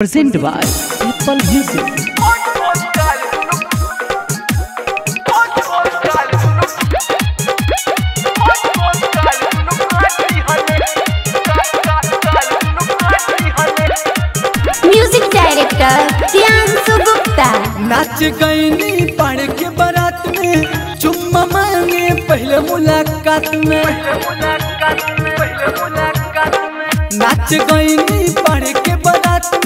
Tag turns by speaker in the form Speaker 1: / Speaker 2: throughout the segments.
Speaker 1: By Apple Music.
Speaker 2: Music director Priyanshu Gupta
Speaker 3: नाच गईनी पढ़ के बारात में चुम्मा मांगे पहले मुलाकात में नाच गईनी के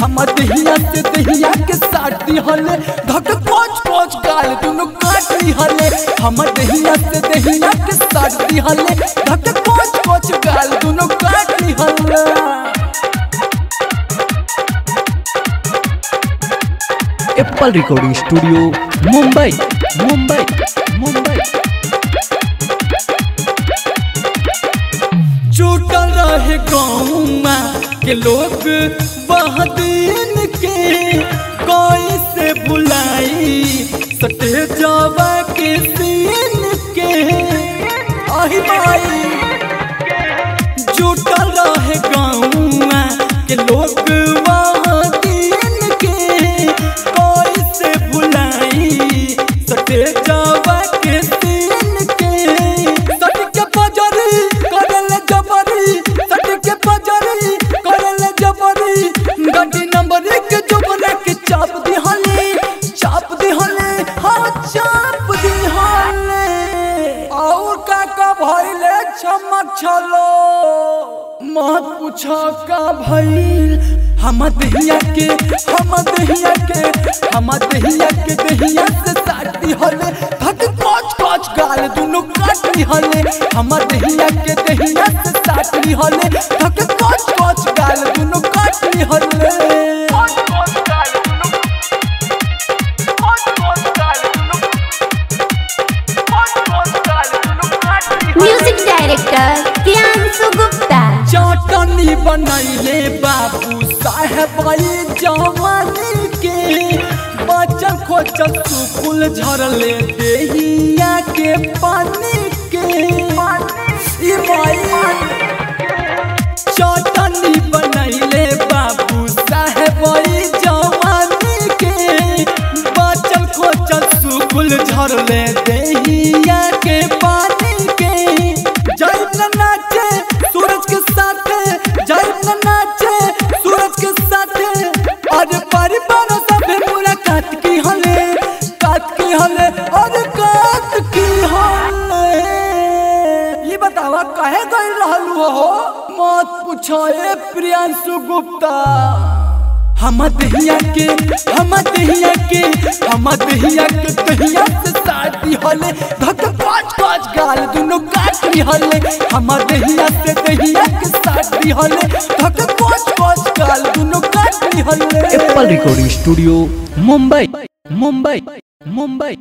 Speaker 3: हम दहिया से दहिया के साथ दिहले धक काट दिहले हम दहिया से दहिया के साथ दिहले धक काट दिहले
Speaker 1: Apple Recording Studio, Mumbai, Mumbai, Mumbai.
Speaker 3: के लोग वह दिन के कोई से बुलाई सटे जावा के सीन के। आही माई जुटल रहे गौमा के लोग वह दिन के कोई से बुलाई सटे चमक छलो। मत पूछो का भइल? हम दहिया के हम दहिया के हम दहिया के दहिया से साटी हले। धक कोच कोच गाल दुनु काटी हले। हम दहिया के दहिया से साटी हले। धक कोच कोच
Speaker 2: डायरेक्टर प्रियांशु गुप्ता
Speaker 3: चटनी बनैले बाबू साहेब जवानी के बचल खोचल सुकुल झरले देहिया के पानी हो मत पूछो ए प्रियांशु गुप्ता। हम दहिया के हम दहिया के हम दहिया के दहिया से शादी हले? धक पाँच पाँच गाल दुनु काटी हले। हम दहिया से दहिया के शादी हले? धक पाँच पाँच गाल दुनु काटी हले।
Speaker 1: Apple Recording Studio, Mumbai, Mumbai, Mumbai.